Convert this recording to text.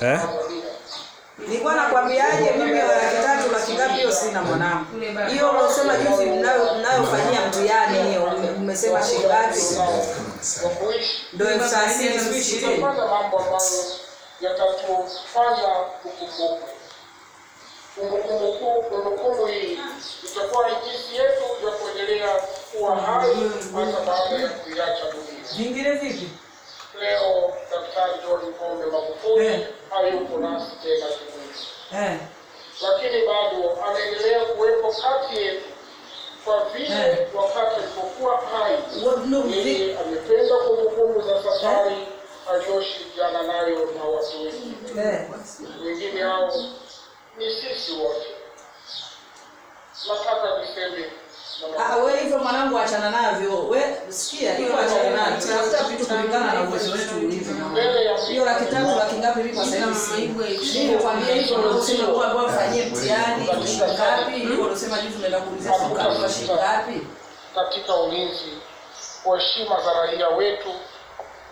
Eh? Nilikuwa nakwambiaje mimi wa laki tatu laki ngapi hiyo sina mwanangu. Hiyo uliosema juzi mnayo mnayofanyia mtihani hiyo ume- umesema shilingi ngapi? Ndio elfu thelathini sijui ishirini. tutafanya mambo ambayo yatatufanya tukumbukwe. Kumbukumbu kuu, kumbukumbu hii itakuwa ni jinsi yetu ya kuendelea kuwa hai hata baada ya kuiacha dunia. Vingine vipi? Leo Daktari John Pombe Magufuli Eh. hayupo nasi tena kimwili, Eh. lakini bado anaendelea kuwepo kati yetu kwa vile Eh. wakati alipokuwa hai yeye amependa kumbukumbu za safari aliyoshirikiana nayo na watu wengi. Eh. Wengine hao ni sisi wote. Nataka niseme Ah, hivyo mwanangu achana navyo. We sikia, hivyo achana navyo. Tafuta vitu kulingana na uwezo wetu ulivyo. Hiyo laki tatu laki ngapi mimi kwa sasa hivi sina. Hivyo fanyie mtihani ngapi? Hivyo unasema juu tunaenda kuuliza ngapi? katika ulinzi kwa heshima za raia wetu